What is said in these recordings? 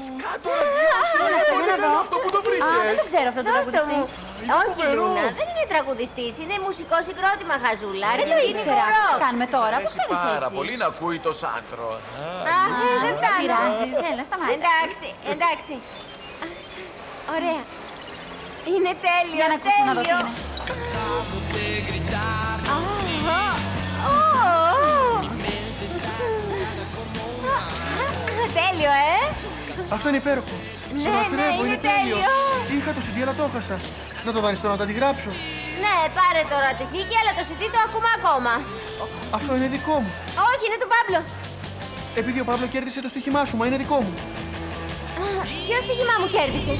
Φυσικά τώρα διώσε. Αυτό, για να δω. Αυτό που το Α, δεν το βρήκες. ξέρω αυτό το Δώστε τραγουδιστή. μου. Όχι, φοβερό. Λούνα, δεν είναι τραγουδιστής, είναι μουσικός συγκρότημα χαζούλα. Δεν το αργεντίνικο ήξερα. ροκ. Τι κάνουμε τώρα, πώς Αρέσει κάνεις πάρα έτσι; πολύ να ακούει το σάντρο. Αχ, δεν Δεν φτάνω. πειράζεις, έλα, σταμάτα. Εντάξει, εντάξει. Αχ, Ωραία. Είναι τέλειο, Για να ακούσω να δω τι τέλειο. είναι. Αχα. Ω, ω. Τέλειο, ε! Αυτό είναι υπέροχο. Ναι, Σε ναι, λατρεύω, είναι τέλειο. τέλειο. Είχα το CD, αλλά το έχασα. Να το δάνεις τώρα να το αντιγράψω. Ναι, πάρε τώρα τη θήκη, αλλά το CD το ακούμε ακόμα. Αυτό είναι δικό μου. Όχι, είναι του Παύλο. Επειδή ο Παύλο κέρδισε το στοίχημά σου, μα είναι δικό μου. Ποιος στοίχημά μου κέρδισε;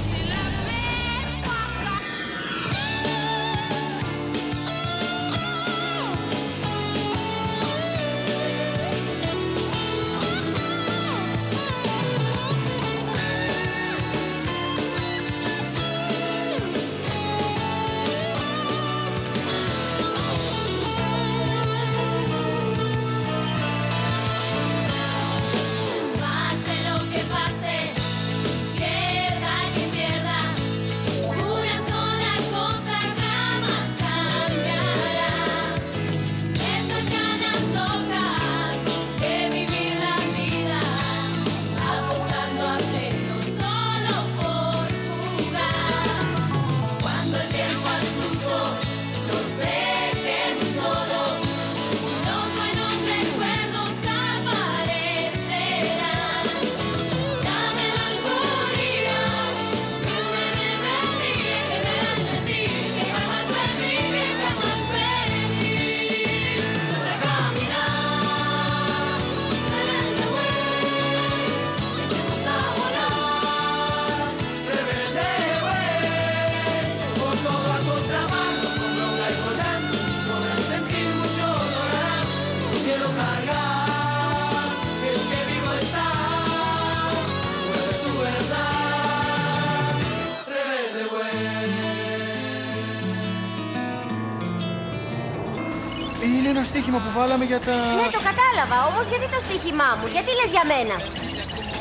Είναι ένα στοίχημα που βάλαμε για τα. Ναι, το κατάλαβα. Όμως γιατί το στοίχημά μου, γιατί λες για μένα;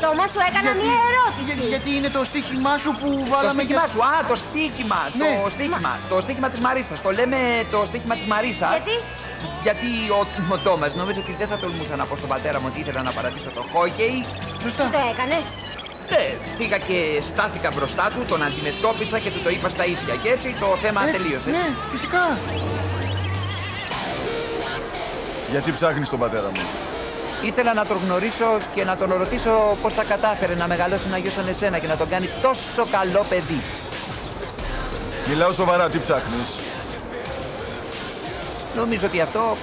Τόμα σου έκανα Γιατί- μία ερώτηση. Για- γιατί είναι το στοίχημά σου που Το βάλαμε στοίχημα για. σου, α, το στοίχημα, Ναι. το στοίχημα, το στοίχημα της Μαρίσας. Το λέμε το στοίχημα της Μαρίσας. Γιατί; Γιατί ο, ο Τόμας νομίζω ότι δεν θα τολμούσα να πω στον πατέρα μου ότι ήθελα να παρατήσω το χόκεϊ. Σωστά. Το έκανες; Ναι, πήγα και στάθηκα μπροστά του, τον αντιμετώπισα και του το είπα στα ίσια. Και έτσι το θέμα Έτσι, τελείωσε. Ναι, φυσικά. Γιατί ψάχνεις τον πατέρα μου; Ήθελα να τον γνωρίσω και να τον ρωτήσω πώς τα κατάφερε να μεγαλώσει ένα γιο σαν εσένα και να τον κάνει τόσο καλό παιδί. Μιλάω σοβαρά, τι ψάχνεις; Νομίζω ότι αυτό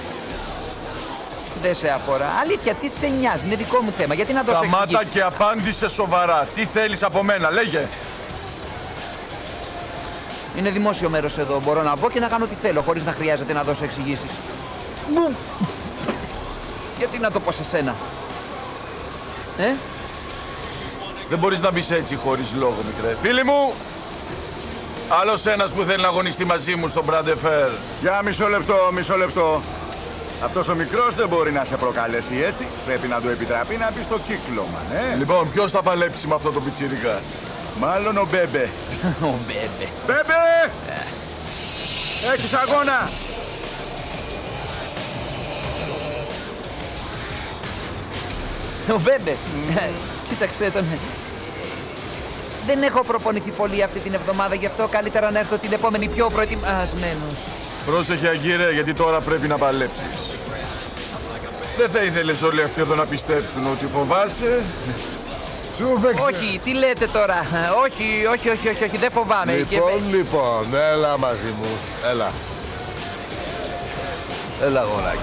δεν σε αφορά. Αλήθεια, τι σε νοιάζει, είναι δικό μου θέμα. Γιατί να το σε Σταμάτα εξηγήσεις; και απάντησε σοβαρά. Τι θέλεις από μένα, λέγε. Είναι δημόσιο μέρος εδώ. Μπορώ να μπω και να κάνω ό,τι θέλω, χωρίς να χρειάζεται να δώσω εξηγήσεις. Μου! Γιατί να το πω σε σένα; Ε, Δεν μπορείς να μπεις έτσι χωρίς λόγο, μικρέ. Φίλοι μου, άλλος ένας που θέλει να αγωνιστεί μαζί μου στον Μπραντεφέρ. Για μισό λεπτό, μισό λεπτό. Αυτός ο μικρός δεν μπορεί να σε προκαλέσει έτσι. Πρέπει να του επιτραπεί να μπει στο κύκλωμα, ναι. Λοιπόν, ποιος θα παλέψει με αυτό το πιτσίρικα. Μάλλον ο Μπέμπε. ο Μπέμπε. Μπέμπε! Έχεις αγώνα! Ο Μπέμπε. Ε, Κοίταξε τον. Ε, Δεν έχω προπονηθεί πολύ αυτή την εβδομάδα, γι' αυτό καλύτερα να έρθω την επόμενη πιο προετοιμασμένος. Πρόσεχε, Αγκίρε, γιατί τώρα πρέπει να παλέψεις. Δεν θα ήθελες όλοι αυτοί εδώ να πιστέψουν ότι φοβάσαι. Σου φέξε. Όχι, τι λέτε τώρα; Ε, Όχι, όχι, όχι, όχι, όχι δεν φοβάμαι. Και- Λοιπόν, λοιπόν, έλα μαζί μου. Έλα. Έλα, αγοράκι.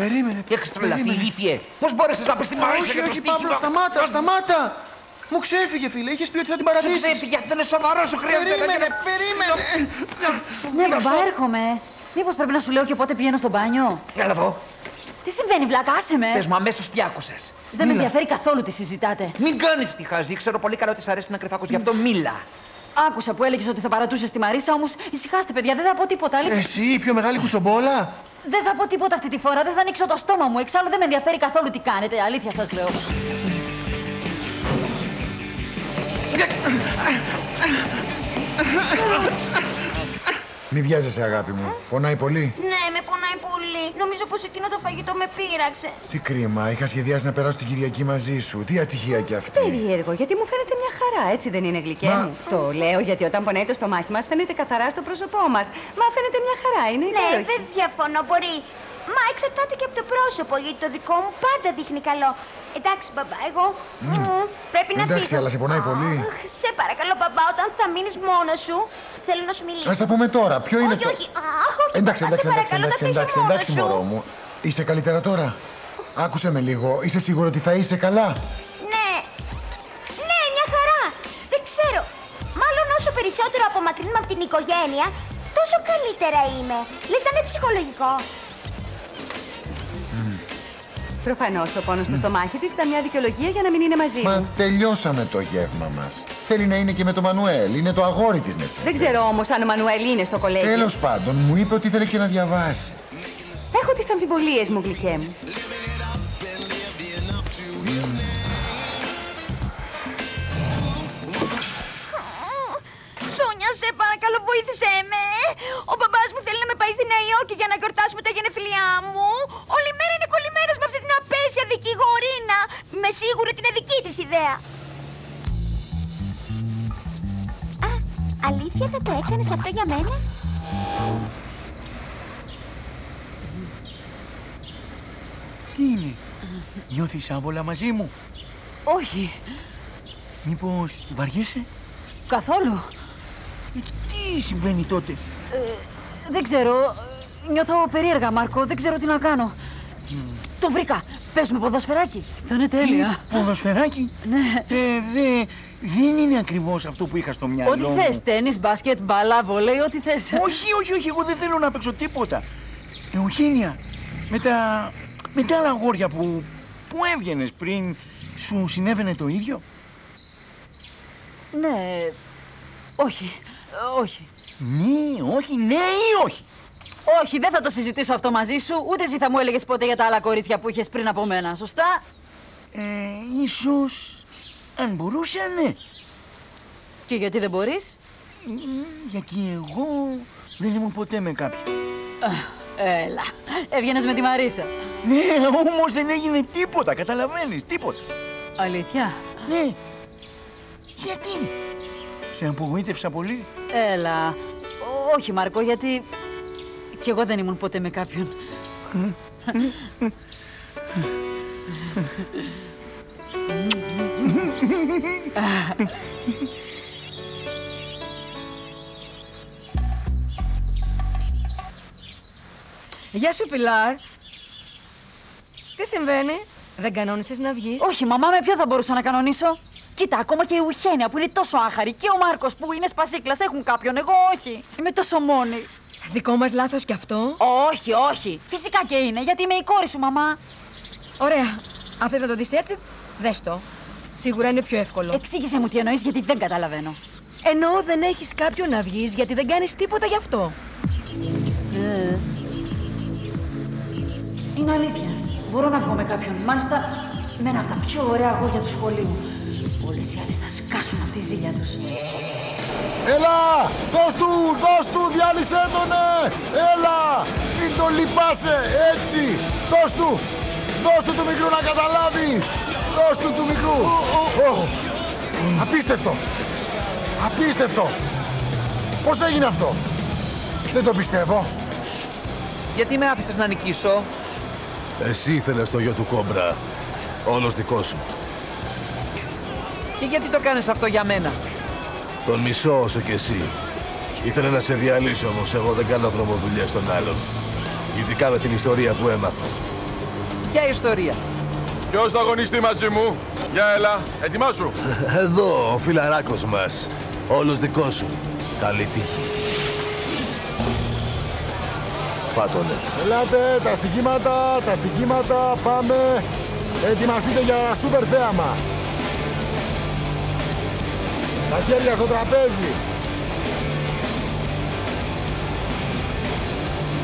Περίμενε. Έχεις τρελαθεί, περίμενε. ηλίθιε. Πώς μπόρεσες να πεις τη Μαρίσσα Όχι, για το όχι, στοίχημα. Παύλο, σταμάτα, σταμάτα. Μου ξέφυγε, φίλε. Είχες πει ότι θα την Σου παραδείσεις. ξέφυγε, αυτό είναι σοβαρό, σου χρειάζεται Περίμενε, να- περίμενε. Ναι, μπαμπά, έρχομαι. Μήπως πρέπει να σου λέω και πότε πηγαίνω στο μπάνιο; Έλα εδώ. Τι συμβαίνει, βλάκα, άσε με. Πες μου αμέσως τι άκουσες. Δεν με ενδιαφέρει καθόλου τι συζητάτε. Μην κάνεις τη χαζή, ξέρω πολύ καλά ότι σ' αρέσει να κρυφάκος, γι' αυτό μίλα. Άκουσα που έλεγες ότι θα παρατούσες τη Μαρίσα, όμως ησυχάστε, παιδιά, δεν θα πω τίποτα. Αλήθεια. Εσύ, η πιο μεγάλη κουτσομπόλα. Δεν θα πω τίποτα αυτή τη φορά. Δεν θα ανοίξω το στόμα μου. Εξάλλου δεν με ενδιαφέρει καθόλου τι κάνετε. Αλήθεια σας λέω. Μη βιάζεσαι, αγάπη μου. Πονάει πολύ; Ναι, με πονάει πολύ. Νομίζω πως εκείνο το φαγητό με πείραξε. Τι κρίμα. Είχα σχεδιάσει να περάσω την Κυριακή μαζί σου. Τι ατυχία κι αυτή. Περίεργο, γιατί μου φαίνεται μια χαρά, έτσι δεν είναι γλυκέ Μα- μου; Το λέω γιατί όταν πονάει το στομάχι μας φαίνεται καθαρά στο πρόσωπό μας. Μα φαίνεται μια χαρά, είναι Ναι, υπέροχη. δεν διαφωνώ, μπορεί. Μα εξαρτάται και από το πρόσωπο, γιατί το δικό μου πάντα δείχνει καλό. Εντάξει, μπαμπά, εγώ μμ, πρέπει να Εντάξει, φύγω. αλλά σε πονάει πολύ. Αχ, σε παρακαλώ, μπαμπά, όταν θα μείνεις μόνος σου, θέλω να σου μιλήσω. Α τα πούμε τώρα. Ποιο είναι όχι, το. όχι, αχ, όχι, Εντάξει, μπαμπά, εντάξει, σε εντάξει, παρακαλώ, εντάξει, θα εντάξει, είσαι εντάξει, μόνος μωρό σου. μου. Είσαι καλύτερα τώρα; Άκουσε με λίγο. Είσαι σίγουρο ότι θα είσαι καλά; Ναι, ναι, μια χαρά. Δεν ξέρω. Μάλλον όσο περισσότερο απομακρύνουμε από την οικογένεια, τόσο καλύτερα είμαι. Λες να είναι ψυχολογικό. Προφανώς ο πόνος στο στομάχι της ήταν μια δικαιολογία για να μην είναι μαζί Μα μου. τελειώσαμε το γεύμα μας. Θέλει να είναι και με το Μανουέλ. Είναι το αγόρι της μέσα. Δεν ξέρω όμως αν ο Μανουέλ είναι στο κολέγιο. Τέλος πάντων, μου είπε ότι ήθελε και να διαβάσει. Έχω τις αμφιβολίες μου, γλυκέ μου. Σόνια, σε παρακαλώ, βοήθησέ με. Ο μπαμπάς μου θέλει να με πάει στη Νέα Υόρκη για να γιορτάσουμε τα γενεθλιά μου. Όλη μέρα είναι κολλημένος με αυτή την απέσια δικηγορίνα. Είμαι σίγουρη ότι είναι δική της ιδέα. Α, αλήθεια θα το έκανες αυτό για μένα; Τι είναι, νιώθεις άβολα μαζί μου; Όχι, Μήπως βαριέσαι; καθόλου. Ε, τι συμβαίνει τότε; Δεν ξέρω. Νιώθω περίεργα, Μάρκο. Δεν ξέρω τι να κάνω. Το βρήκα. Παίζουμε ποδοσφαιράκι. Θα είναι τέλεια. Τι, ποδοσφαιράκι; Ναι. Ε, δε, δεν είναι ακριβώς αυτό που είχα στο μυαλό Ό,τι μου. θες, τέννις, μπάσκετ, μπάλα, βολέι, ό,τι θες. Όχι, όχι, όχι, εγώ δεν θέλω να παίξω τίποτα. Ευγένεια, με τα, με τα άλλα αγόρια που, που έβγαινες πριν, σου συνέβαινε το ίδιο; Ναι, όχι, όχι. Ναι, όχι, ναι ή όχι; Όχι, δεν θα το συζητήσω αυτό μαζί σου, ούτε εσύ θα μου έλεγες ποτέ για τα άλλα κορίτσια που είχες πριν από μένα, σωστά; Ε, ίσως, αν μπορούσα, ναι. Και γιατί δεν μπορείς; Γιατί εγώ δεν ήμουν ποτέ με κάποιον. Έλα. Έβγαινες με τη Μαρίσα. Ναι, όμως δεν έγινε τίποτα, καταλαβαίνεις, τίποτα. Αλήθεια; Ναι. Γιατί; Σε απογοήτευσα πολύ. Έλα. Ό- Όχι, Μάρκο, γιατί. Κι εγώ δεν ήμουν ποτέ με κάποιον. Γεια σου, Πιλάρ. Τι συμβαίνει, δεν κανόνισες να βγεις; Όχι, μαμά, με ποιο θα μπορούσα να κανονίσω; Κοίτα, ακόμα και η Ουχένια που είναι τόσο άχαρη και ο Μάρκος που είναι σπασίκλας έχουν κάποιον. Εγώ όχι. Είμαι τόσο μόνη. Δικό μας λάθος κι αυτό; Όχι, όχι. Φυσικά και είναι, γιατί είμαι η κόρη σου, μαμά. Ωραία. Αν θες να το δεις έτσι, δες το. Σίγουρα είναι πιο εύκολο. Εξήγησε μου τι εννοείς, γιατί δεν καταλαβαίνω. Ενώ δεν έχεις κάποιον να βγεις γιατί δεν κάνεις τίποτα γι' αυτό. Ε. Είναι αλήθεια. Μπορώ να βγω με κάποιον. Μάλιστα με ένα από τα πιο ωραία αγόρια του σχολείου. Όλες οι άλλες θα σκάσουν από τη ζήλια τους. Έλα! Δώσ' του! Δώσ' του! Διάλυσέ τον! ε! Έλα! Μην τον λυπάσαι! Έτσι! Δώσ' του! Δώσ' του του μικρού να καταλάβει! Δώσ' του του μικρού! Ω. Απίστευτο! Απίστευτο! Πώς έγινε αυτό! Δεν το πιστεύω! Γιατί με άφησες να νικήσω; Εσύ ήθελες το γιο του κόμπρα. Όλος δικός σου. Και γιατί το κάνεις αυτό για μένα; Τον μισώ όσο και εσύ. Ήθελε να σε διαλύσω όμως εγώ δεν κάνω δρομοδουλειές στον άλλον. Ειδικά με την ιστορία που έμαθα. Ποια ιστορία; Ποιος θα αγωνιστεί μαζί μου; Για έλα, ετοιμάσου. Εδώ ο φιλαράκος μας. Όλος δικός σου. Καλή τύχη. Φάτονε. Ελάτε, τα στοιχήματα, τα στοιχήματα, πάμε. Ετοιμαστείτε για σούπερ θέαμα. Τα χέρια στο τραπέζι.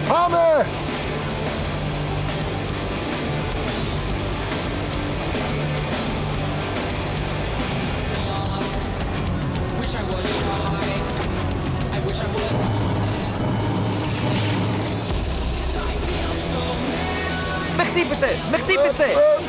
Πάμε! Με χτύπησε! Με χτύπησε! Ε, ε,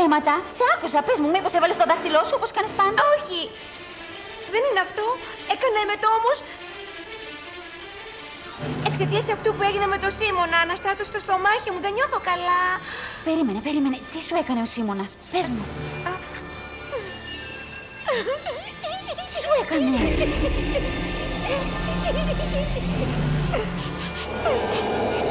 ψέματα. Σε άκουσα, πες μου, μήπως έβαλες το δάχτυλό σου όπως κάνεις πάντα; Όχι. Δεν είναι αυτό. Έκανα εμετό όμως... Εξαιτίας αυτού που έγινε με το Σίμωνα, αναστάτω στο στομάχι μου, δεν νιώθω καλά. Περίμενε, περίμενε. Τι σου έκανε ο Σίμωνας; Πες μου. Τι σου έκανε;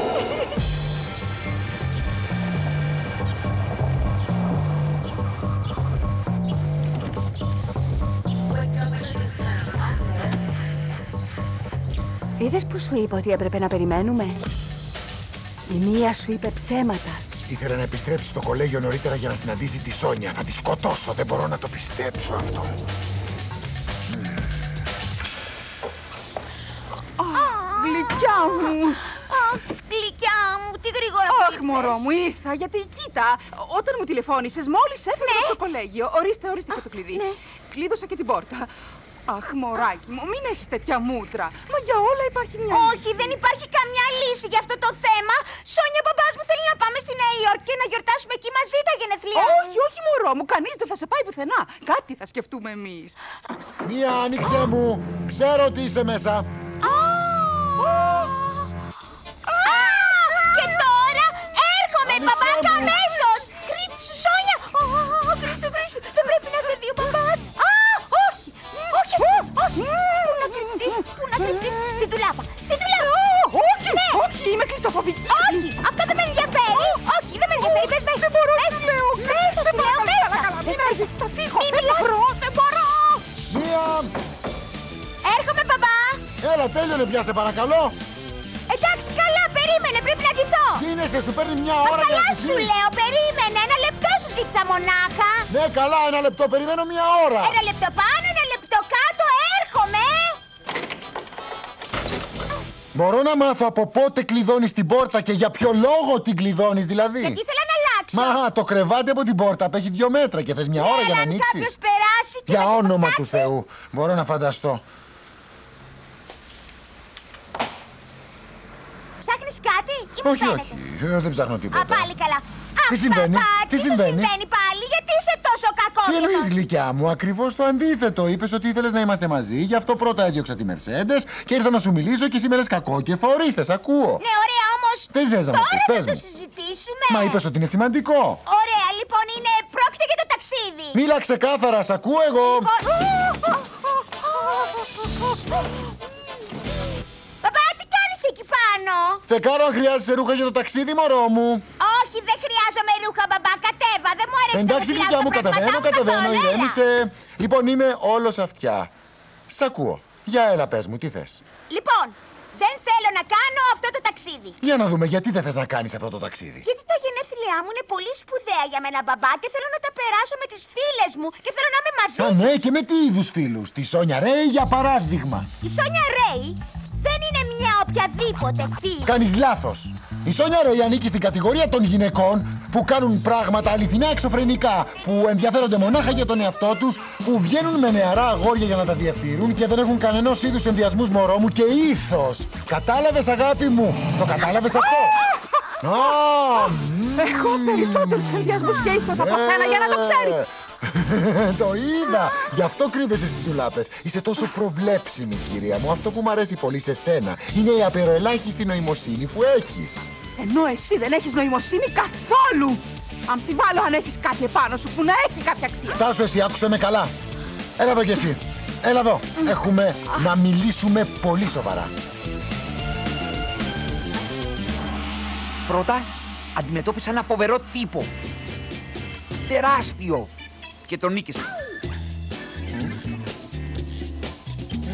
Είδες που σου είπα ότι έπρεπε να περιμένουμε; Η μία σου είπε ψέματα. Ήθελε να επιστρέψει στο κολέγιο νωρίτερα για να συναντήσει τη Σόνια. Θα τη σκοτώσω. Δεν μπορώ να το πιστέψω αυτό. Γλυκιά μου! Γλυκιά μου, τι γρήγορα που Αχ, μωρό μου, ήρθα. Γιατί κοίτα, όταν μου τηλεφώνησες, μόλις έφυγα από το κολέγιο. Ορίστε, ορίστε και το κλειδί. Κλείδωσα και την πόρτα. Αχ, μωράκι μου, μην έχεις τέτοια μούτρα. Μα για όλα υπάρχει μια Όχι, δεν υπάρχει καμιά λύση για αυτό το θέμα. Σόνια, μπαμπάς μου θέλει να πάμε στη Νέα Υόρκη και να γιορτάσουμε εκεί μαζί τα γενεθλιά μου. Όχι, όχι, μωρό μου, κανείς δεν θα σε πάει πουθενά. Κάτι θα σκεφτούμε εμείς. Μία άνοιξε μου. Ξέρω ότι είσαι μέσα. Α, κρυφτείς, πού να κρυφτείς. Στην τουλάπα, στην τουλάπα. Όχι, Ναι. όχι, είμαι κλειστοφοβική. Όχι, αυτό δεν με ενδιαφέρει. Όχι, δεν με ενδιαφέρει. Πες μέσα. Δεν μπορώ, Μέσα. σου λέω. Μέσα, Δεν σου μπορώ, λέω, καλά, μέσα. καλά, Πες μην μέσα. έρθεις, θα φύγω. Μη Δεν μιλάς. μπορώ, δεν μπορώ. Μία. Έρχομαι, μπαμπά. Έλα, τέλειωνε πια, σε παρακαλώ. Εντάξει, καλά, περίμενε, πρέπει να ντυθώ. Τι είναι, σε σου παίρνει μια Μα ώρα για να καλά τη σου λέω, περίμενε. Ένα λεπτό σου ζήτησα μονάχα. Ναι, καλά, ένα λεπτό. Περιμένω μια ώρα. Ένα λεπτό πάνω, Μπορώ να μάθω από πότε κλειδώνεις την πόρτα και για ποιο λόγο την κλειδώνεις δηλαδή; Γιατί ήθελα να αλλάξω. Μα το κρεβάτι από την πόρτα απέχει δύο μέτρα και θες μια ώρα για να αν κάποιος ανοίξεις. περάσει και Για να την όνομα του φτιάξει. Θεού. Μπορώ να φανταστώ. Ψάχνεις κάτι ή μου Όχι, φαίνεται; όχι. Ε, δεν ψάχνω Α, τίποτα. πάλι καλά. Αχ, Τι συμβαίνει; παπά, Τι σου συμβαίνει; Τόσο κακό. Τι εννοείς, γλυκιά μου, ακριβώς το αντίθετο. Είπες ότι ήθελες να είμαστε μαζί, γι' αυτό πρώτα έδιωξα τη Mercedes και ήρθα να σου μιλήσω και σήμερα κακό και φορείστε, σ' ακούω. Ναι, ωραία, όμως Τι θες να μου τώρα πεις, θα πες το μου. συζητήσουμε. Μα είπες ότι είναι σημαντικό. Ωραία, λοιπόν, είναι πρόκειται για το ταξίδι. Μίλα ξεκάθαρα, σ' ακούω εγώ. Παπά, τι κάνεις εκεί πάνω; Τσεκάρω αν χρειάζεσαι ρούχα για το ταξίδι, μωρό μου. Όχι, δεν χρειάζομαι ρούχα, μπαμπά. Κατέβα, δεν μου αρέσει να Εντάξει, με γλυκιά φυλάς μου, τα κατεβαίνω, πράγματά μου κατεβαίνω, καθόλου, έλα. ηρέμησε. Λοιπόν, είμαι όλος αυτιά. Σ' ακούω. Για έλα, πες μου, τι θες; Λοιπόν, δεν θέλω να κάνω αυτό το ταξίδι. Για να δούμε, γιατί δεν θες να κάνεις αυτό το ταξίδι; Γιατί τα γενέθλιά μου είναι πολύ σπουδαία για μένα, μπαμπά, και θέλω να τα περάσω με τις φίλες μου και θέλω να είμαι μαζί. Α, ναι, και με τι είδους φίλους; Τη Σόνια Ρέι, για παράδειγμα. Η Σόνια Ρέι; Δεν είναι μια οποιαδήποτε φίλη. Κάνεις λάθος. Η Σόνια Ρέι ανήκει στην κατηγορία των γυναικών που κάνουν πράγματα αληθινά εξωφρενικά, που ενδιαφέρονται μονάχα για τον εαυτό τους, που βγαίνουν με νεαρά αγόρια για να τα διευθύνουν και δεν έχουν κανένα είδους ενδιασμούς μωρό μου και ήθος. Κατάλαβες, αγάπη μου; Το κατάλαβες αυτό; Α, Έχω περισσότερους ενδιασμούς και ήθος από ε, σένα για να το ξέρεις. το είδα! Γι' αυτό κρύβεσαι στις τουλάπες. Είσαι τόσο προβλέψιμη, κυρία μου. Αυτό που μου αρέσει πολύ σε σένα είναι η απειροελάχιστη νοημοσύνη που έχεις. Ενώ εσύ δεν έχεις νοημοσύνη καθόλου. Αμφιβάλλω αν έχεις κάτι επάνω σου που να έχει κάποια αξία. Στάσου εσύ, άκουσε με καλά. Έλα εδώ κι εσύ. Έλα εδώ. Έχουμε να μιλήσουμε πολύ σοβαρά. Πρώτα, αντιμετώπισα ένα φοβερό τύπο. Τεράστιο. Και τον νίκησα.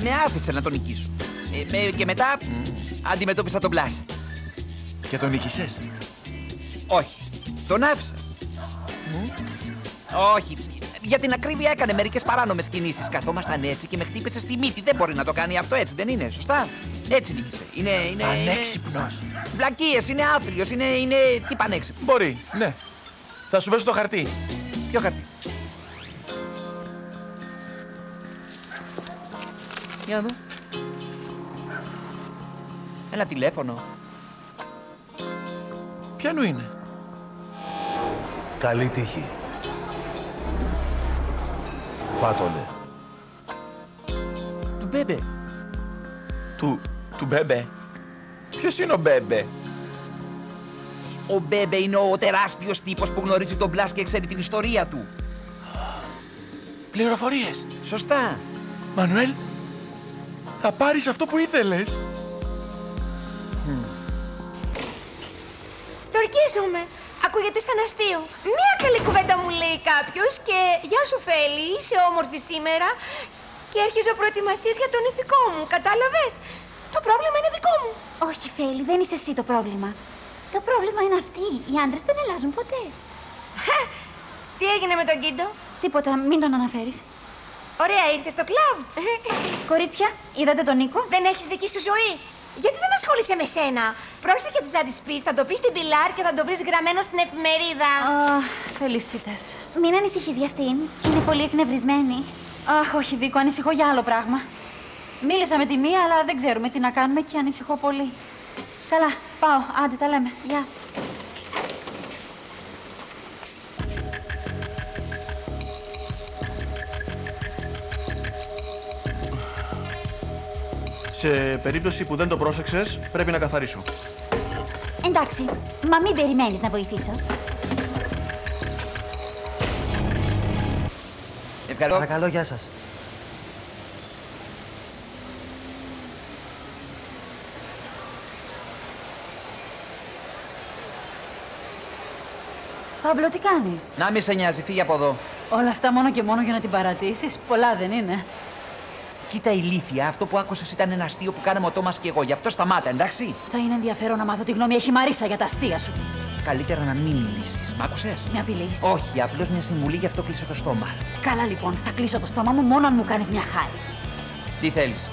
Με άφησε να τον νικήσω. Ε, με- και μετά αντιμετώπισα τον Μπλάς. Και τον νίκησες; Όχι. Τον άφησα. Όχι. Για την ακρίβεια έκανε μερικές παράνομες κινήσεις. Καθόμασταν έτσι και με χτύπησε στη μύτη. Δεν μπορεί να το κάνει αυτό έτσι, δεν είναι, σωστά; Έτσι νίκησε. Είναι. είναι Πανέξυπνος. Βλακίες, είναι άθλιος, είναι. είναι. τι πανέξυπνο. Μπορεί, ναι. Θα σου πέσω το χαρτί. Ποιο χαρτί; Για να δω. Ένα τηλέφωνο. Ποιανού είναι; Καλή τύχη. Φά' τονε. Του Μπέμπε. Του, του Μπέμπε. Ποιος είναι ο Μπέμπε; Ο Μπέμπε είναι ο τεράστιος τύπος που γνωρίζει τον Μπλάς και ξέρει την ιστορία του. Πληροφορίες. Σωστά. Μανουέλ, θα πάρεις αυτό που ήθελες. Στορκίζομαι. Ακούγεται σαν αστείο. Μία καλή κουβέντα μου λέει κάποιος και Γεια σου, Φέλη, είσαι όμορφη σήμερα. Και αρχίζω προετοιμασίε για τον ηθικό μου. Κατάλαβες; Το πρόβλημα είναι δικό μου. Όχι, Φέλη, δεν είσαι εσύ το πρόβλημα. Το πρόβλημα είναι αυτοί. Οι άντρες δεν αλλάζουν ποτέ. Τι έγινε με τον Κίντο; Τίποτα, μην τον αναφέρεις. Ωραία, ήρθε στο κλαμπ. Κορίτσια, είδατε τον Νίκο; Δεν έχεις δική σου ζωή. Γιατί δεν ασχολείσαι με σένα; Πρόσεχε τι θα της πεις. Θα το πεις στην Πιλάρ και θα το βρεις γραμμένο στην εφημερίδα. Αχ, Φελισίτε. Μην ανησυχείς για αυτήν. Είναι πολύ εκνευρισμένη. Αχ, όχι, Βίκο, ανησυχώ για άλλο πράγμα. Μίλησα με τη μία, αλλά δεν ξέρουμε τι να κάνουμε και ανησυχώ πολύ. Καλά, πάω. Άντε, τα λέμε. Γεια. Σε περίπτωση που δεν το πρόσεξες, πρέπει να καθαρίσω. Εντάξει, μα μην περιμένεις να βοηθήσω. Ευχαριστώ. Παρακαλώ, γεια σας. Παύλο, τι κάνεις; Να μη σε νοιάζει, φύγε από εδώ. Όλα αυτά μόνο και μόνο για να την παρατήσεις. Πολλά δεν είναι. Κοίτα ηλίθεια, αυτό που άκουσες ήταν ένα αστείο που κάναμε ο Τόμας και εγώ. Γι' αυτό σταμάτα, εντάξει. Θα είναι ενδιαφέρον να μάθω τι γνώμη έχει η Μαρίσα για τα αστεία σου. Καλύτερα να μην μιλήσεις. Μ' άκουσες; Με απειλεί. Όχι, απλώς μια συμβουλή, γι' αυτό κλείσω το στόμα. Καλά λοιπόν, θα κλείσω το στόμα μου μόνο αν μου κάνεις μια χάρη. Τι θέλεις;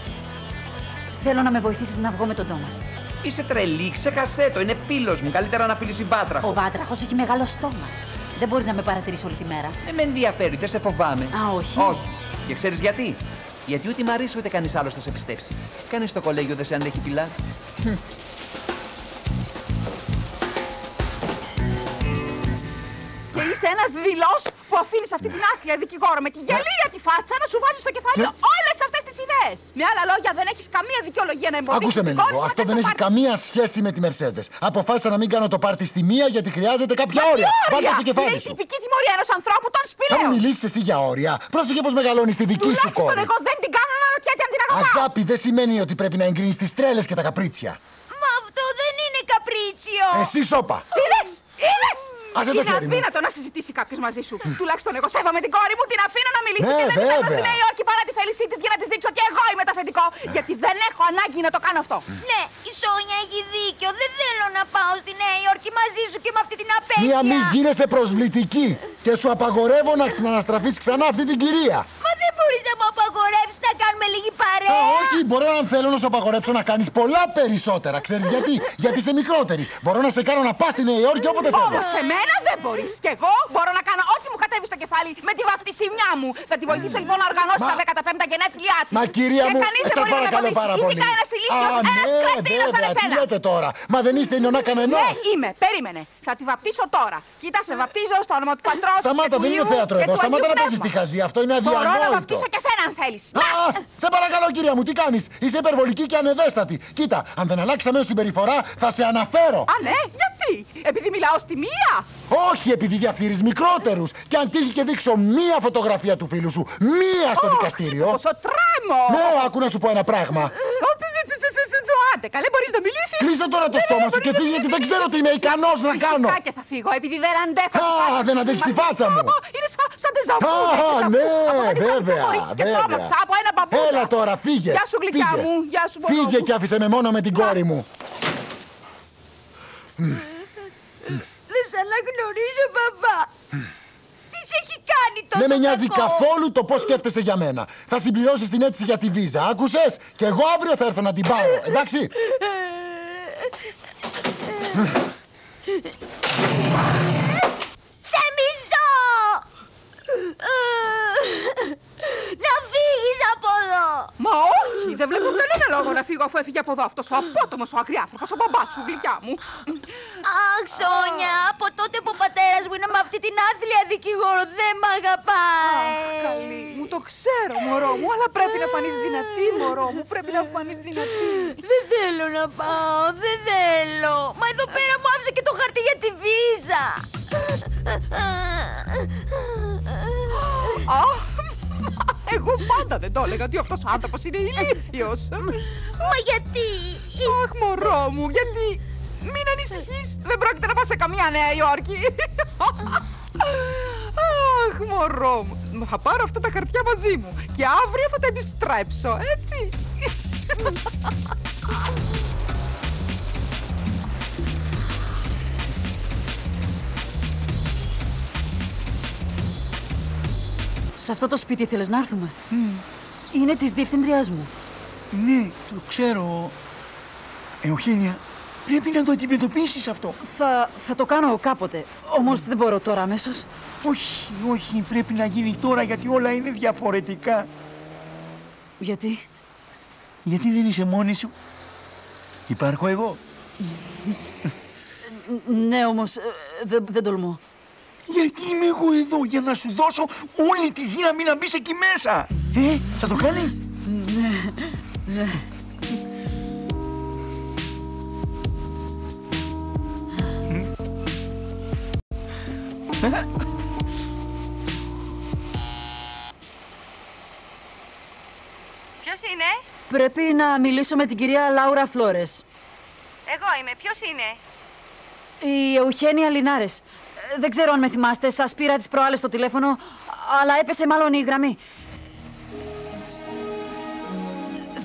Θέλω να με βοηθήσεις να βγω με τον Τόμας. Είσαι τρελή, ξέχασέ το, είναι φίλος μου. Καλύτερα να φιλήσει βάτραχο. Ο Βάτραχος έχει μεγάλο στόμα. Δεν μπορείς να με παρατηρήσεις όλη τη μέρα. Δεν με ενδιαφέρει, δεν σε φοβάμαι. Α, όχι. Όχι. Και ξέρεις γιατί; Γιατί ούτε η Μαρίσα ούτε κανείς άλλος θα σε πιστέψει. Κανεί στο κολέγιο δεν σε αντέχει πιλά. Και είσαι ένας δηλό που αφήνεις αυτή την άθλια δικηγόρο με τη γελία τη φάτσα να σου βάζει στο κεφάλι όλε αυτέ τις ιδέες. Με άλλα λόγια, δεν έχεις καμία δικαιολογία να εμποδίσεις Άκουσε με την κόρη λίγο. σου να Αυτό κάνει δεν το έχει πάρτι. καμία σχέση με τη Mercedes. Αποφάσισα να μην κάνω το πάρτι στη μία γιατί χρειάζεται κάποια Μα τι όρια. Βάλτε όρια! στο κεφάλι Είναι η σου. τυπική τιμωρία ενός ανθρώπου των Θα μου σπηλαίων. μιλήσεις εσύ για όρια. Πρόσεχε πώς μεγαλώνεις τη δική σου Τουλάχιστον κόρη. εγώ δεν την κάνω να ρωτιέται αν την αγαπάω. Αγάπη δεν σημαίνει ότι πρέπει να εγκρίνεις τις τρέλες και τα καπρίτσια. Μα αυτό δεν είναι καπρίτσιο. Εσύ σώπα. Είδες! Είδες! Άσε το Είναι χέρι μου. αδύνατο να συζητήσει κάποιος μαζί σου. Τουλάχιστον εγώ σέβομαι την κόρη μου, την αφήνω να μιλήσει Ναι, και δεν την φέρνω στη βέβαια. Νέα Υόρκη παρά τη θέλησή της για να της δείξω ότι εγώ είμαι το αφεντικό. Γιατί δεν έχω ανάγκη να το κάνω αυτό. Ναι, η Σόνια έχει δίκιο. Δεν θέλω να πάω στη Νέα Υόρκη μαζί σου και με αυτή την απέσια. Μία μη γίνεσαι προσβλητική και σου απαγορεύω να συναναστραφείς ξανά αυτή την κυρία. Μα δεν μπορείς να μου απαγορεύσεις να κάνουμε λίγη Α, παρέα. όχι, μπορώ αν θέλω να σου απαγορέψω να κάνεις πολλά περισσότερα. Ξέρεις γιατί, γιατί είσαι μικρότερη. Μπορώ να σε κάνω να πας στη Νέα Υόρκη όποτε θέλω. Όμω σε μένα δεν μπορείς. Και εγώ μπορώ να κάνω ό,τι μου κατέβει στο κεφάλι με τη βαφτισιμιά μου. Θα τη βοηθήσω λοιπόν να οργανώσει Μα- τα 15 γενέθλιά της. Μα κυρία μου, κανείς δεν σας μπορεί να με παρακαλώ εμποδίσει. πάρα πολύ. Ειδικά ένας ηλίθιος, Α, ένας ναι, κρατήρα σαν βέβαια, τι εσένα. λέτε τώρα. Μα δεν είστε η νονά κανενός. Ναι, είμαι. Περίμενε. Θα τη βαπτίσω τώρα. Κοίτα, σε βαπτίζω στο όνομα του πατρός. Σταμάτα, δεν είναι θέατρο εδώ. Σταμάτα να παίζει τη χαζή. Αυτό είναι Μπορώ να αδιανόητο. βαπτίσω και σένα αν θέλεις. Α, σε παρακαλώ, κυρία μου, τι κάνεις; Είσαι υπερβολική και ανεδέστατη. Κοίτα, αν δεν αλλάξει αμέσω συμπεριφορά, θα σε αναφέρω. Α, ναι, γιατί; Επειδή μιλάω στη μία. Όχι επειδή διαφθείρεις μικρότερους. Και αν τύχει και δείξω μία φωτογραφία του φίλου σου, μία στο δικαστήριο. Πόσο τρέμω. Ναι, άκου να σου πω ένα πράγμα. Άντε, καλέ, μπορείς να μιλήσεις; Κλείσε τώρα το στόμα σου και φύγε γιατί δεν ξέρω τι είμαι ικανός να κάνω. Φυσικά και θα φύγω, επειδή δεν αντέχω. τη Α, φάση. δεν αντέχεις τη Μα, φάτσα μου. Είναι σαν, σαν τεζαβού. Α, τεζαβού. ναι, Από κάτι που βέβαια, κορίτσι Και βέβαια. τρόμαξα από ένα μπαμπούδα. Έλα τώρα, φύγε. Γεια σου, γλυκιά Φύγε. μου. Γεια σου, μωρό Φύγε μου. και άφησε με μόνο με την κόρη μου. Δεν σ' αναγνωρίζω, μπαμπά. Τι σε έχει κάνει κάνει τόσο Δεν με νοιάζει κακό; καθόλου το πώς σκέφτεσαι για μένα. Θα συμπληρώσεις την αίτηση για τη βίζα. Άκουσες; Και εγώ αύριο θα έρθω να την πάρω. Εντάξει; Σε μισώ! Να φύγεις από εδώ! Μα όχι, δεν βλέπω κανένα λόγο να φύγω αφού έφυγε από εδώ αυτός ο απότομος ο αγριάνθρωπο, ο μπαμπάς σου, γλυκιά μου. Αχ, Σόνια, από τότε που ο πατέρας μου είναι με αυτή την άθλια δικηγόρο δεν μ' αγαπάει. Καλή μου, το ξέρω, μωρό μου, αλλά πρέπει να φανείς δυνατή, μωρό μου, πρέπει να φανείς δυνατή. Δεν θέλω να πάω, δεν θέλω. Μα εδώ πέρα μου άφησε και το χαρτί για τη βίζα. Αχ, εγώ πάντα δεν το έλεγα ότι αυτός ο άνθρωπος είναι ηλίθιος. Μα γιατί; Αχ, μωρό μου, γιατί... Μην ανησυχείς, δεν πρόκειται να πας σε καμία Νέα Υόρκη. Αχ, μωρό μου, θα πάρω αυτά τα χαρτιά μαζί μου και αύριο θα τα επιστρέψω, έτσι. Σε αυτό το σπίτι ήθελες να έρθουμε; Είναι της διευθύντριάς μου. Ναι, το ξέρω. Εοχένια, πρέπει να το αντιμετωπίσεις αυτό. Θα, θα το κάνω κάποτε. Όμως δεν μπορώ τώρα αμέσως. Όχι, όχι, πρέπει να γίνει τώρα γιατί όλα είναι διαφορετικά. Γιατί; Γιατί δεν είσαι μόνη σου; Υπάρχω εγώ. Ναι, όμως ε, δεν, δεν τολμώ. Γιατί είμαι εγώ εδώ; Για να σου δώσω όλη τη δύναμη να μπεις εκεί μέσα. Ε, θα το κάνεις; Ναι, ναι. Ποιος είναι; Πρέπει να μιλήσω με την κυρία Λάουρα Φλόρες. Εγώ είμαι. Ποιος είναι; Η Εουχένια Λινάρες. Ε, Δεν ξέρω αν με θυμάστε, σας πήρα τις προάλλες στο τηλέφωνο, αλλά έπεσε μάλλον η γραμμή.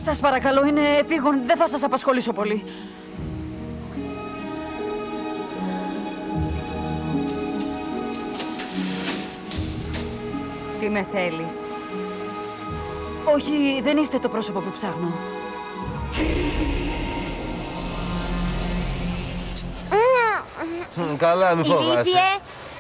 Σας παρακαλώ, είναι επίγον, δεν θα σας απασχολήσω πολύ. Τι με θέλεις. Όχι, δεν είστε το πρόσωπο που ψάχνω. Μμ, Καλά, μην φοβάσαι. Ηλίθιε,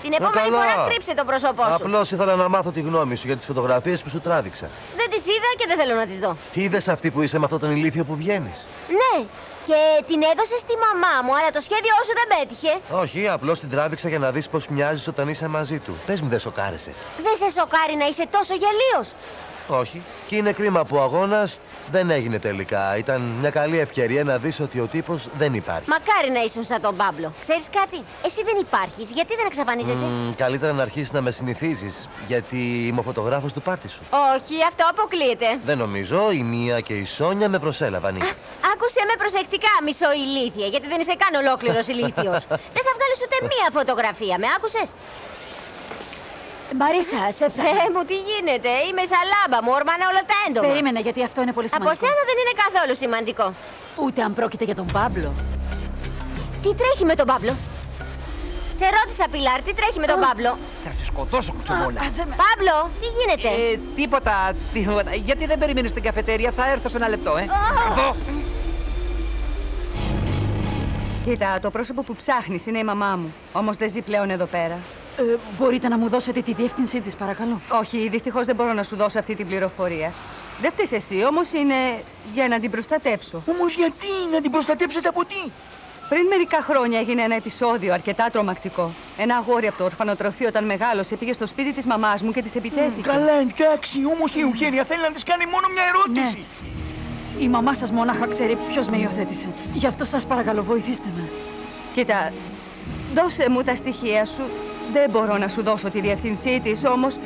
την επόμενη καλά. φορά κρύψε το πρόσωπό σου. Απλώς ήθελα να μάθω τη γνώμη σου για τις φωτογραφίες που σου τράβηξα. Δεν τις είδα και δεν θέλω να τις δω. Είδες αυτή που είσαι με αυτόν τον ηλίθιο που βγαίνεις. Ναι, και την έδωσες στη μαμά μου, αλλά το σχέδιό σου δεν πέτυχε. Όχι, απλώς την τράβηξα για να δεις πώς μοιάζεις όταν είσαι μαζί του. Πες μου, δεν σοκάρεσαι. Δεν σε σοκάρει να είσαι τόσο γελίος. Όχι. Και είναι κρίμα που ο αγώνας δεν έγινε τελικά. Ήταν μια καλή ευκαιρία να δεις ότι ο τύπος δεν υπάρχει. Μακάρι να ήσουν σαν τον Παύλο. Ξέρεις κάτι, εσύ δεν υπάρχεις, γιατί δεν εξαφανίζεσαι; Μμ, καλύτερα να αρχίσεις να με συνηθίζεις, γιατί είμαι ο φωτογράφος του πάρτι σου. Όχι, αυτό αποκλείεται. Δεν νομίζω, η Μία και η Σόνια με προσέλαβαν. Άκουσε με προσεκτικά, μισό ηλίθεια, γιατί δεν είσαι καν ολόκληρος ηλίθιος. δεν θα βγάλεις ούτε μία φωτογραφία, με άκουσες; Μαρίσα, σε ψάχνω. Ε, μου τι γίνεται, είμαι σαλάμπα μου, όρμανα όλα τα έντομα. Περίμενε, γιατί αυτό είναι πολύ Από σημαντικό. σένα δεν είναι καθόλου σημαντικό. Ούτε αν πρόκειται για τον Παύλο. Τι τρέχει με τον Παύλο; Σε ρώτησα, Πιλάρ, τι τρέχει με τον Παύλο; Θα σε σκοτώσω, κουτσομπόλα. Παύλο, τι γίνεται; Ε, τίποτα, τίποτα. Γιατί δεν περιμένεις στην καφετέρια, θα έρθω σε ένα λεπτό, ε. Εδώ. Κοίτα, το πρόσωπο που ψάχνεις είναι η μαμά μου. Όμως δεν ζει πλέον εδώ πέρα. Ε, μπορείτε να μου δώσετε τη διεύθυνσή της, παρακαλώ; Όχι, δυστυχώς δεν μπορώ να σου δώσω αυτή την πληροφορία. Δεν φταίς εσύ, όμως είναι για να την προστατέψω. Όμως γιατί, να την προστατέψετε από τι; Πριν μερικά χρόνια έγινε ένα επεισόδιο αρκετά τρομακτικό. Ένα αγόρι από το ορφανοτροφείο όταν μεγάλωσε πήγε στο σπίτι της μαμάς μου και της επιτέθηκε. Καλά, εντάξει, όμως η Ευγένεια θέλει να της κάνει μόνο μια ερώτηση. Η μαμά σας μόναχα ξέρει ποιος με υιοθέτησε. Γι' αυτό σας παρακαλώ, βοηθήστε με. Κοίτα, δώσε μου τα στοιχεία σου. Δεν μπορώ να σου δώσω τη διευθυνσή της, όμως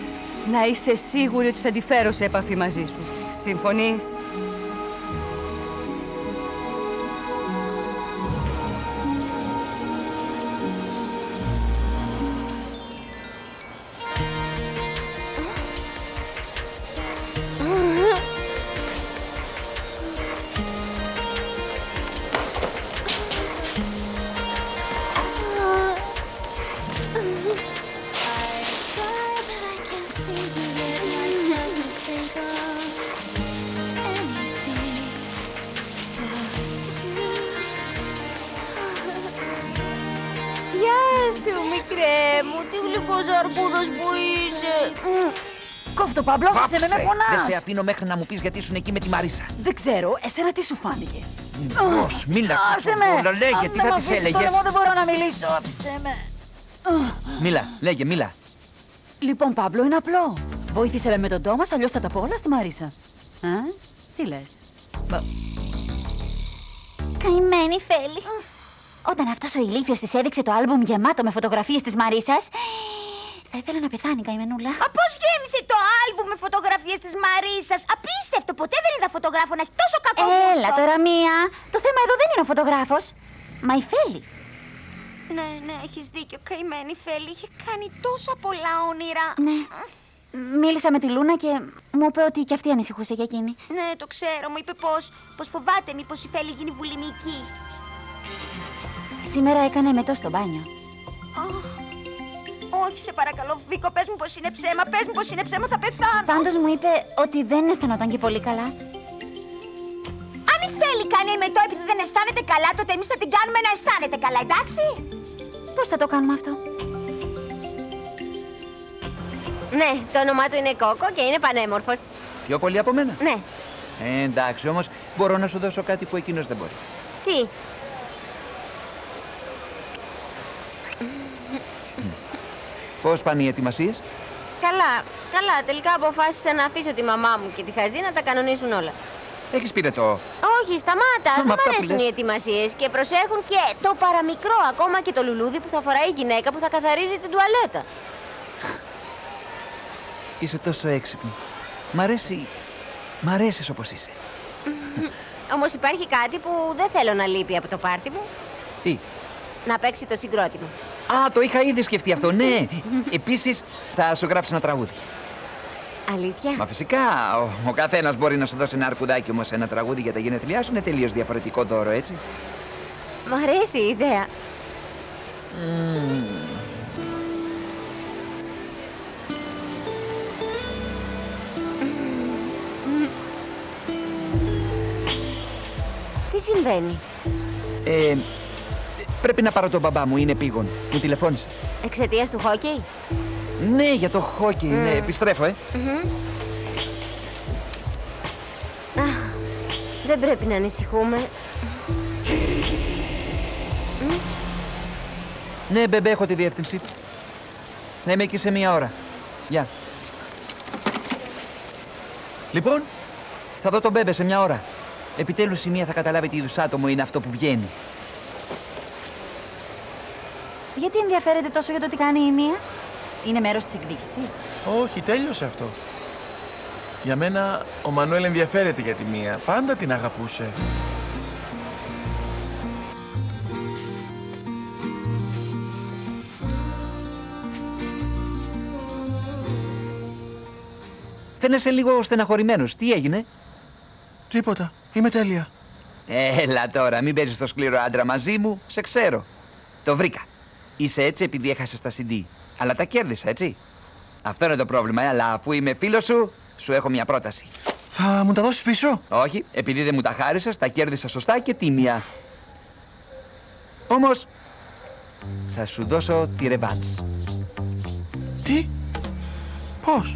να είσαι σίγουρη ότι θα τη φέρω σε επαφή μαζί σου. Συμφωνείς; Γλυκός αρκούδος που είσαι; Κόφτο, Παύλο, άφησε με, με Δεν σε πονάς. αφήνω μέχρι να μου πεις γιατί ήσουν εκεί με τη Μαρίσα. Δεν ξέρω, εσένα τι σου φάνηκε; Πώς, μίλα, Άσε με. κουτσομπόλα, λέγε, Αν τι δεν θα μ' της αφήσεις το έλεγες; λαιμό, δεν μπορώ να μιλήσω, άφησε με. Μίλα, λέγε, μίλα. Λοιπόν, Παύλο, είναι απλό. Βοήθησε με με τον Τόμας, αλλιώς θα τα πω όλα στη Μαρίσα. Ε, τι λες; Καημένη Φέλη. Όταν αυτός ο ηλίθιος της έδειξε το άλμπουμ γεμάτο με φωτογραφίες της Μαρίσας, θα ήθελα να πεθάνει καημενούλα. Α, πώς γέμισε το άλμπουμ με φωτογραφίες της Μαρίσας; Απίστευτο, ποτέ δεν είδα φωτογράφο να έχει τόσο κακό γούστο. Έλα τώρα μία. Το θέμα εδώ δεν είναι ο φωτογράφος, μα η Φέλη. Ναι, ναι, έχεις δίκιο. Καημένη Φέλη. Είχε κάνει τόσα πολλά όνειρα. Ναι. Μίλησα με τη Λούνα και μου είπε ότι και αυτή ανησυχούσε για εκείνη. Ναι, το ξέρω. Μου είπε πως, πως φοβάται μήπως η Φέλη γίνει βουλημική. Σήμερα έκανε μετό στο μπάνιο. Όχι, σε παρακαλώ, Βίκο, πες μου πως είναι ψέμα. Πες μου πως είναι ψέμα, θα πεθάνω. Πάντως μου είπε ότι δεν αισθανόταν και πολύ καλά. Αν η Φέλη κάνει μετό επειδή δεν αισθάνεται καλά, τότε εμείς θα την κάνουμε να αισθάνεται καλά, εντάξει; Πώς θα το κάνουμε αυτό; Ναι, το όνομά του είναι Κόκο και είναι πανέμορφος. Πιο πολύ από μένα; Ναι. Ε, εντάξει, όμως μπορώ να σου δώσω κάτι που εκείνος δεν μπορεί. Τι; Πώς πάνε οι ετοιμασίες; Καλά, καλά. Τελικά αποφάσισα να αφήσω τη μαμά μου και τη Χαζή να τα κανονίσουν όλα. Έχεις πήρετο. Όχι, σταμάτα. Μα Δεν μ' αυτά που αρέσουν λες. οι ετοιμασίες και προσέχουν και το παραμικρό, ακόμα και το λουλούδι που θα φοράει η γυναίκα που θα καθαρίζει την τουαλέτα. Είσαι τόσο έξυπνη. Μ' αρέσει... Μ' αρέσεις όπως είσαι. Όμως υπάρχει κάτι που δεν θέλω να λείπει από το πάρτι μου. Τι; Να παίξει το συγκρότημα. Α, το είχα ήδη σκεφτεί αυτό, ναι. Επίσης, θα σου γράψει ένα τραγούδι. Αλήθεια; Μα φυσικά, ο, ο καθένας μπορεί να σου δώσει ένα αρκουδάκι, όμως ένα τραγούδι για τα γενέθλιά σου είναι τελείως διαφορετικό δώρο, έτσι. Μ' αρέσει η ιδέα. Τι συμβαίνει; Ε, πρέπει να πάρω τον μπαμπά μου, είναι πήγον. Μου τηλεφώνησε. Εξαιτίας του χόκκι; Ναι, για το χόκι, ναι, επιστρέφω, ε. Μμμ. Αχ, Δεν πρέπει να ανησυχούμε. Ναι, μπεμπέ, έχω τη διεύθυνση. Θα είμαι εκεί σε μία ώρα. Γεια. Λοιπόν. Θα δω τον μπέμπε σε μια ώρα. Επιτέλους η μία θα καταλάβει τι είδους άτομο είναι αυτό που βγαίνει. Γιατί ενδιαφέρεται τόσο για το τι κάνει η μία. Είναι μέρος της εκδίκησης; Όχι, τέλειωσε αυτό. Για μένα, ο Μανουέλ ενδιαφέρεται για τη μία. Πάντα την αγαπούσε. Φαίνεσαι λίγο στεναχωρημένος. Τι έγινε; Τίποτα. Είμαι τέλεια. Έλα τώρα, μην παίζεις το σκληρό άντρα μαζί μου. Σε ξέρω. Το βρήκα. Είσαι έτσι επειδή έχασες τα CD. Αλλά τα κέρδισα, έτσι. Αυτό είναι το πρόβλημα, ε, αλλά αφού είμαι φίλος σου, σου έχω μια πρόταση. Θα μου τα δώσεις πίσω; Όχι, επειδή δεν μου τα χάρισες, τα κέρδισα σωστά και τίμια. Όμως, θα σου δώσω τη ρεβάνς. Τι; Πώς;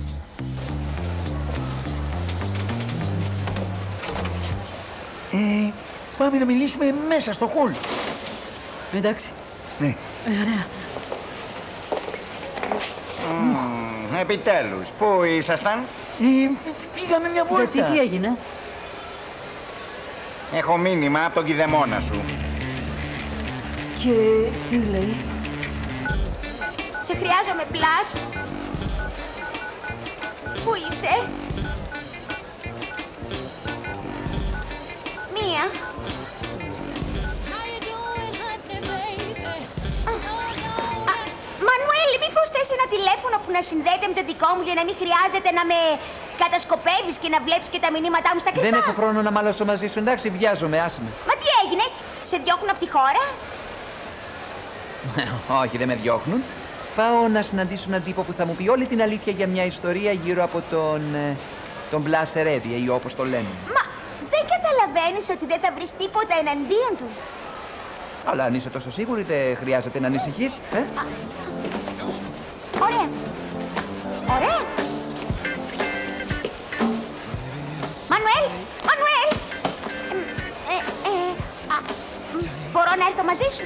Ε, πάμε να μιλήσουμε μέσα στο χολ. Εντάξει. Ναι. Ωραία. Μμμ, Επιτέλους, πού ήσασταν; Ε, πήγαμε μια βόλτα. Γιατί τι έγινε; Έχω μήνυμα από τον κηδεμόνα σου. Και τι λέει; Σε χρειάζομαι πλάς. Πού είσαι; Μία. Μήπως θες ένα τηλέφωνο που να συνδέεται με το δικό μου για να μην χρειάζεται να με κατασκοπεύεις και να βλέπεις και τα μηνύματά μου στα κρυφά; Δεν έχω χρόνο να μαλώσω μαζί σου, εντάξει, βιάζομαι, άσε με. Μα τι έγινε, σε διώχνουν από τη χώρα; Όχι, δεν με διώχνουν. Πάω να συναντήσω έναν τύπο που θα μου πει όλη την αλήθεια για μια ιστορία γύρω από τον. ε, τον Μπλάσερ Έδη, ή όπως το λένε. Μα δεν καταλαβαίνεις ότι δεν θα βρεις τίποτα εναντίον του; Αλλά αν είσαι τόσο σίγουρη, δεν χρειάζεται να ανησυχείς. Ε; Ωραία. Ωραία. Μανουέλ, Μανουέλ. Ε, ε, α, μ, μπορώ να έρθω μαζί σου;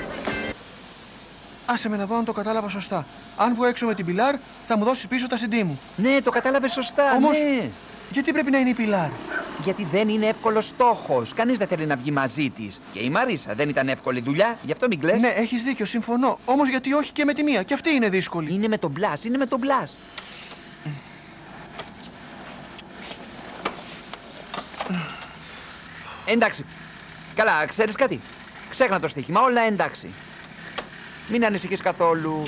Άσε με να δω αν το κατάλαβα σωστά. Αν βγω έξω με την Πιλάρ, θα μου δώσεις πίσω τα CD μου. Ναι, το κατάλαβες σωστά. Όμως, ναι. Γιατί πρέπει να είναι η Πιλάρ. Γιατί δεν είναι εύκολος στόχος. Κανείς δεν θέλει να βγει μαζί της. Και η Μαρίσα δεν ήταν εύκολη δουλειά, γι' αυτό μην κλαις. Ναι, έχεις δίκιο, συμφωνώ. Όμως γιατί όχι και με τη μία, και αυτή είναι δύσκολη. Είναι με τον μπλα, είναι με τον μπλα. Εντάξει. Καλά, ξέρεις κάτι; Ξέχνα το στοίχημα, όλα εντάξει. Μην ανησυχείς καθόλου.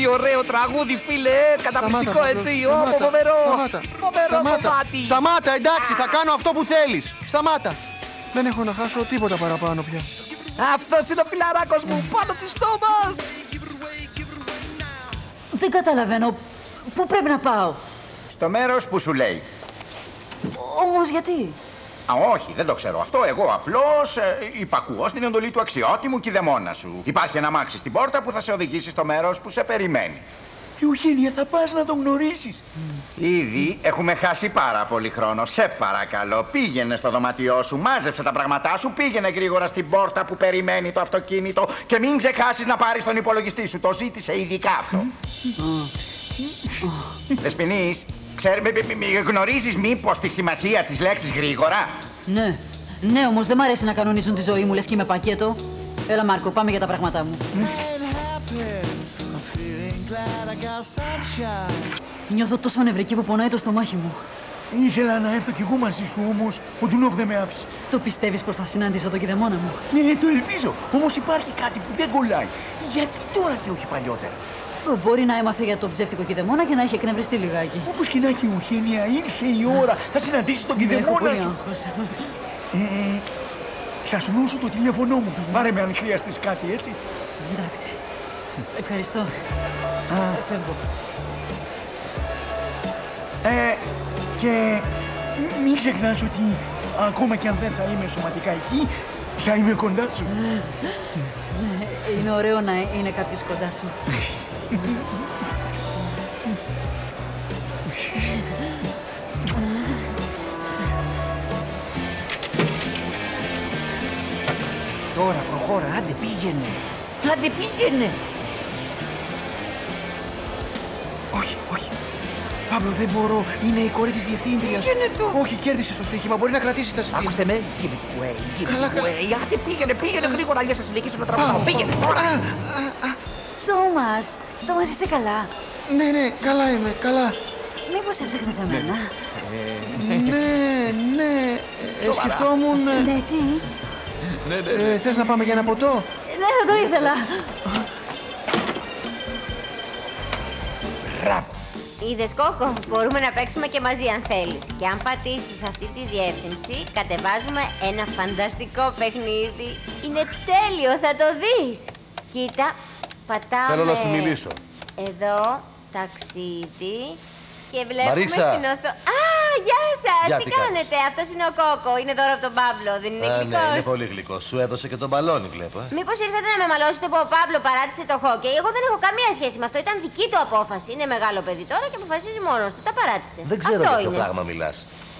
Τι ωραίο τραγούδι, φίλε! Καταπληκτικό Σταμάτα, έτσι! σταμάτα, Ω, φοβερό! Σταμάτα. Φοβερό Σταμάτα. κομμάτι! Σταμάτα, εντάξει, θα κάνω αυτό που θέλεις. Σταμάτα. Δεν έχω να χάσω τίποτα παραπάνω πια. Αυτός είναι ο φιλαράκος μου! Πάνω της στόμας! Δεν καταλαβαίνω. Πού πρέπει να πάω; Στο μέρος που σου λέει. Όμως γιατί; Α, όχι, δεν το ξέρω αυτό. Εγώ απλώς ε, υπακούω στην εντολή του αξιότιμου κηδεμόνα σου. Υπάρχει ένα μάξι στην πόρτα που θα σε οδηγήσει στο μέρος που σε περιμένει. Ιουχένια, θα πας να τον γνωρίσεις. Ήδη έχουμε χάσει πάρα πολύ χρόνο. Σε παρακαλώ, πήγαινε στο δωμάτιό σου, μάζεψε τα πράγματά σου, πήγαινε γρήγορα στην πόρτα που περιμένει το αυτοκίνητο και μην ξεχάσεις να πάρεις τον υπολογιστή σου. Το ζήτησε ειδικά αυτό. Δεσποινής, ξέρει, μη- μη- μη- γνωρίζεις μήπως τη σημασία της λέξης γρήγορα; Ναι. Ναι, όμως δεν μ' αρέσει να κανονίζουν τη ζωή μου, λες και είμαι πακέτο. Έλα, Μάρκο, πάμε για τα πράγματά μου. Νιώθω τόσο νευρική που πονάει το στομάχι μου. Ήθελα να έρθω κι εγώ μαζί σου, όμως ο Ντουνόβ δεν με άφησε. Το πιστεύεις πως θα συναντήσω τον κηδεμόνα μου; Ναι, το ελπίζω. Όμως υπάρχει κάτι που δεν κολλάει. Γιατί τώρα και όχι παλιότερα; Μπορεί να έμαθε για τον ψεύτικο κηδεμόνα και να έχει εκνευριστεί λιγάκι. Όπως και να έχει η Ουχένια, ήρθε η ώρα. Θα συναντήσεις τον Έχω κηδεμόνα πολύ σου. άγχος. Ε, θα σου δώσω το τηλέφωνό μου. Πάρε με αν χρειαστείς κάτι, έτσι. Εντάξει. Ευχαριστώ. Φεύγω. Ε, και μην ξεχνάς ότι ακόμα και αν δεν θα είμαι σωματικά εκεί, θα είμαι κοντά σου. Είναι ωραίο να είναι κάποιος κοντά σου. Τώρα προχώρα, άντε πήγαινε. Άντε πήγαινε. Όχι, όχι. Παύλο, δεν μπορώ. Είναι η κόρη της διευθύντριας. Πήγαινε το. Όχι, κέρδισε το στοίχημα. Μπορεί να κρατήσει τα σημεία. Άκουσε με, give it away, give Καλά, it καλά. away. Άντε πήγαινε, πήγαινε γρήγορα, αλλιώς θα συνεχίσω να τραγουδάω. Πάω, Πήγαινε πάω. τώρα. Τόμας, Τόμας είσαι καλά; Ναι, ναι, καλά είμαι, καλά. Μήπως έψαχνες εμένα. ναι, ναι. Ε, σκεφτόμουν. ε, Ναι, τι; Ναι, Ε, θες να πάμε για ένα ποτό; Ναι, θα το ήθελα. Μπράβο. Είδες Κόκο, μπορούμε να παίξουμε και μαζί αν θέλεις. Και αν πατήσεις αυτή τη διεύθυνση, κατεβάζουμε ένα φανταστικό παιχνίδι. Είναι τέλειο, θα το δεις. Κοίτα, πατάμε... Θέλω να σου μιλήσω. Εδώ, ταξίδι και βλέπουμε Μαρίσα. στην οθόνη... Α, γεια σας! Γεια, τι, τι κάνετε, αυτός είναι ο Κόκο, είναι δώρο από τον Παύλο, δεν είναι Α, ναι, γλυκός; είναι πολύ γλυκός. Σου έδωσε και τον μπαλόνι, βλέπω. ε. Μήπως ήρθατε να με μαλώσετε που ο Παύλο παράτησε το χόκεϊ. Εγώ δεν έχω καμία σχέση με αυτό. Ήταν δική του απόφαση. Είναι μεγάλο παιδί τώρα και αποφασίζει μόνος του. Τα παράτησε. Δεν ξέρω αυτό για ποιο είναι. πράγμα μιλάς.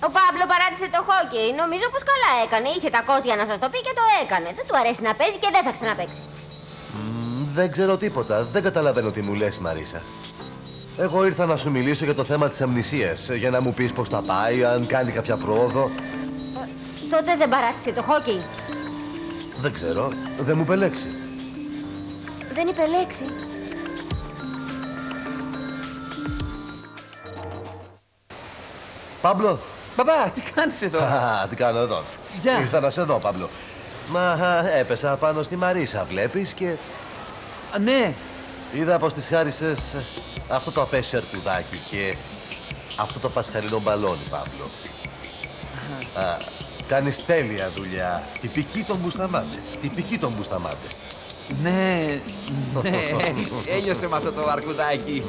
Ο Παύλο παράτησε το χόκεϊ. Νομίζω πως καλά έκανε. Είχε τα κόζια να σας το πει και το έκανε. Δεν του αρέσει να παίζει και δεν θα ξαναπέξει. Δεν ξέρω τίποτα. Δεν καταλαβαίνω τι μου λες, Μαρίσα. Εγώ ήρθα να σου μιλήσω για το θέμα της αμνησίας. Για να μου πεις πώς τα πάει, αν κάνει κάποια πρόοδο. Τότε δεν παράτησε το χόκεϊ. Δεν ξέρω. Δεν μου πελέξει. Δεν είπε λέξη. Παύλο. Μπαμπά, τι κάνεις εδώ; Α, τι κάνω εδώ. Γεια. Ήρθα να σε δω, Παύλο. Μα α, έπεσα πάνω στη Μαρίσα, βλέπεις και... Α, ναι. Είδα πως της χάρισες ε, αυτό το απέσιο αρκουδάκι και αυτό το πασχαλινό μπαλόνι, Παύλο. Α, κάνεις τέλεια δουλειά. Τυπική τον Μπουσταμάτε. Τυπική τον Μπουσταμάτε. Ναι, ναι, έλειωσε με αυτό το αρκουδάκι.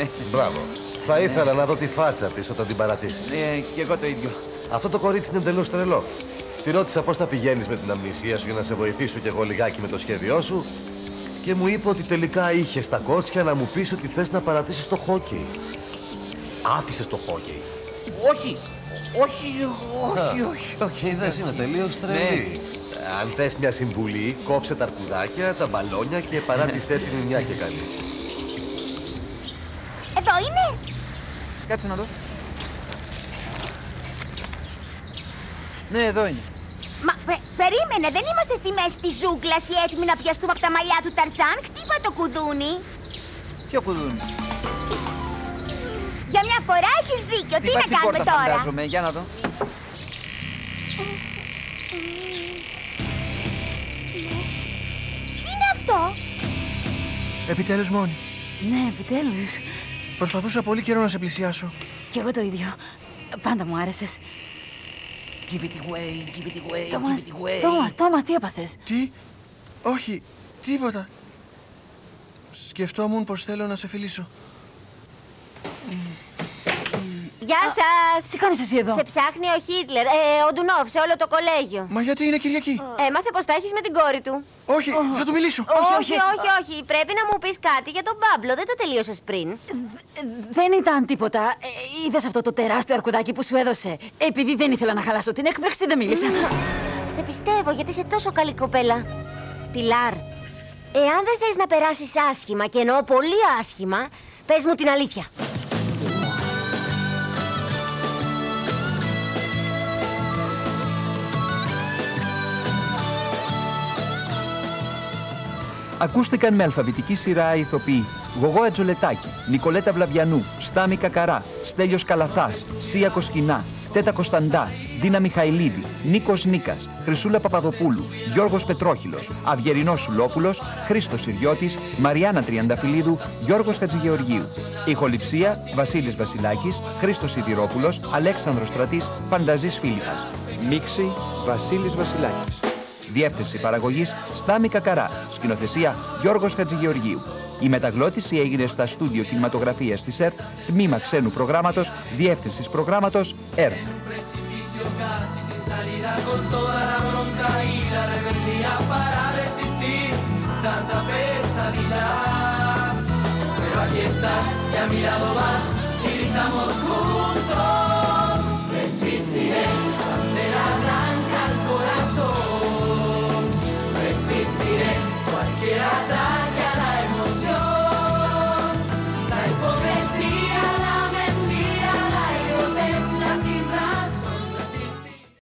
Ε, Μπράβο. Θα ήθελα να δω τη φάτσα της όταν την παρατήσεις. Ναι, και εγώ το ίδιο. Αυτό το κορίτσι είναι εντελώς τρελό. Τη ρώτησα πώς θα πηγαίνεις με την αμνησία σου για να σε βοηθήσω κι εγώ λιγάκι με το σχέδιό σου. Και μου είπε ότι τελικά είχες τα κότσια να μου πεις ότι θες να παρατήσεις το χόκεϊ. Άφησες το χόκεϊ. Όχι, όχι, όχι, όχι. Όχι, είδες, είναι τελείως τρελή. Αν θες μια συμβουλή, κόψε τα αρκουδάκια, τα μπαλόνια και παράτησέ την μια και καλή. Εδώ είναι. Κάτσε να δω. Ναι, εδώ είναι. Μα πε- περίμενε, δεν είμαστε στη μέση της ζούγκλας ή έτοιμοι να πιαστούμε από τα μαλλιά του Ταρζάν. Χτύπα το κουδούνι; Ποιο κουδούνι; Για μια φορά έχεις δίκιο. Τι, Χτυπάς να την κάνουμε πόρτα, τώρα; φαντάζομαι. Για να δω. Τι είναι αυτό; Επιτέλους μόνη. Ναι, επιτέλους. Προσπαθούσα πολύ καιρό να σε πλησιάσω. Κι εγώ το ίδιο. Πάντα μου άρεσες. Give it away, give it away, Τόμας, give it away. Τόμας, Τόμας, τι έπαθες; Τι; Όχι, τίποτα. Σκεφτόμουν πως θέλω να σε φιλήσω. Γεια σας! Τι κάνεις εσύ εδώ; Σε ψάχνει ο Χίτλερ, ε, ο Ντουνόφ, σε όλο το κολέγιο. Μα γιατί είναι Κυριακή; Έμαθε πως τα έχεις με την κόρη του. Όχι, θα του μιλήσω. Όχι, όχι, όχι, όχι. Πρέπει να μου πεις κάτι για τον Πάμπλο. Δεν το τελείωσες πριν. Δεν ήταν τίποτα. Ε, Είδες αυτό το τεράστιο αρκουδάκι που σου έδωσε; Επειδή δεν ήθελα να χαλάσω την έκπληξη, δεν μίλησα. Σε πιστεύω γιατί είσαι τόσο καλή κοπέλα. Πιλάρ, εάν δεν θες να περάσεις άσχημα και εννοώ πολύ άσχημα, πες μου την αλήθεια. Ακούστηκαν με αλφαβητική σειρά οι ηθοποιοί Γογό Ατζολετάκη, Νικολέτα Βλαβιανού, Στάμι Κακαρά, Στέλιος Καλαθάς, Σία Κοσκινά, Τέτα Κωνσταντά, Δίνα Μιχαηλίδη, Νίκος Νίκας, Χρυσούλα Παπαδοπούλου, Γιώργος Πετρόχυλος, Αυγερινός Σουλόπουλος, Χρήστος Συριώτης, Μαριάννα Τριανταφυλλίδου, Γιώργος Χατζηγεωργίου. Ηχοληψία Βασίλης Βασιλάκης, Χρήστος Σιδηρόπουλος, Αλέξανδρος Στρατής, Φανταζής Φίλιππας. Μίξη Βασίλης Βασιλάκης. Διεύθυνση παραγωγής Στάμι Κακαρά. Σκηνοθεσία Γιώργος Χατζηγεωργίου. Η μεταγλώτηση έγινε στα στούντιο κινηματογραφίας της ΕΡΤ, τμήμα ξένου προγράμματος, διεύθυνσης προγράμματος ΕΡΤ. y a mi lado vas y gritamos juntos, resistiré.